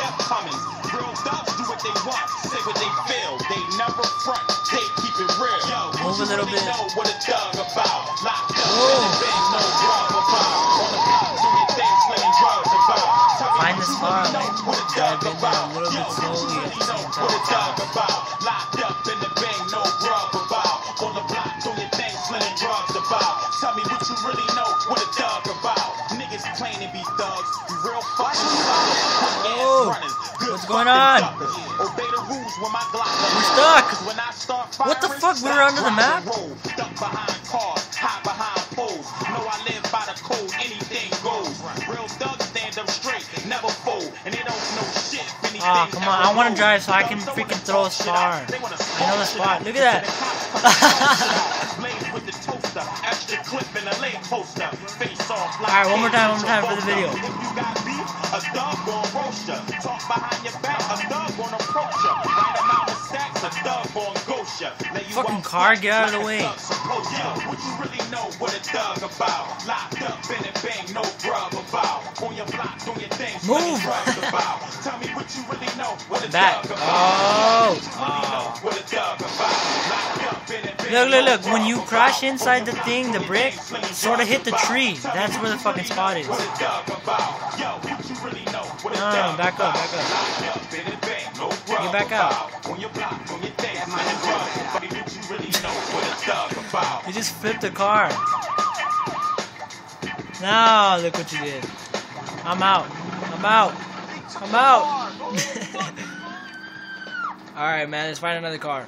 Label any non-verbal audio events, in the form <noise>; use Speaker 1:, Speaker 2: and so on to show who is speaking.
Speaker 1: Real thugs do what they want, say what they feel. They never front, they keep it real. Yo,
Speaker 2: Move a
Speaker 1: you
Speaker 2: little
Speaker 1: really
Speaker 2: bit.
Speaker 1: know what a thug about. Locked up in the bed, no rub about. On the block, doing things, slinging drugs about. Tell me
Speaker 2: Find
Speaker 1: what
Speaker 2: the
Speaker 1: you really know
Speaker 2: like,
Speaker 1: what a thug
Speaker 2: in a
Speaker 1: about.
Speaker 2: little bit
Speaker 1: Yo, you
Speaker 2: slowly
Speaker 1: really know what a thug about. Locked up in the bang, no rub about. On the block, doing things, slinging drugs about. Tell me what you really know what a about. To thugs, you real fucking solid.
Speaker 2: Oh,
Speaker 1: runners, good
Speaker 2: what's going on?
Speaker 1: suckers. Obey the rules when my Glock
Speaker 2: We're stuck.
Speaker 1: When I start
Speaker 2: What the fuck? We were under the map?
Speaker 1: roll. Duck behind cars, hide behind poles. Know I live by the code, anything goes. Real thugs stand up straight, never fold. And they don't know shit if anything
Speaker 2: ah, come on, I wanna drive so I can freaking throw a
Speaker 1: talk shit out.
Speaker 2: star. I know the spot. Look at that. <laughs>
Speaker 1: And the cops come and smoke shit out. Blaze with the toaster, extra clip in a lane poster. Face off like
Speaker 2: Alright, one more time, one more time for the video.
Speaker 1: If you got beef, a thug gon' roast ya. Talk behind your back, a thug gon' approach ya. Write amount of stacks, a thug gon' ghost ya. Lay you
Speaker 2: Fucking car, get out of the way.
Speaker 1: thug supposed to. What you really know what a thug about? Locked up in a bang, no grub about. On your block, doing your thing,
Speaker 2: Move.
Speaker 1: Tell me what you really know what a thug about.
Speaker 2: Oh.
Speaker 1: What a thug
Speaker 2: Look, look, look. When you crash inside the thing, the brick, sort of hit the tree. That's where the fucking spot is. No, no, back up, back up. Get back out. You just flipped the car. Now look what you did. I'm out. I'm out. I'm out. <laughs> Alright, man. Let's find another car.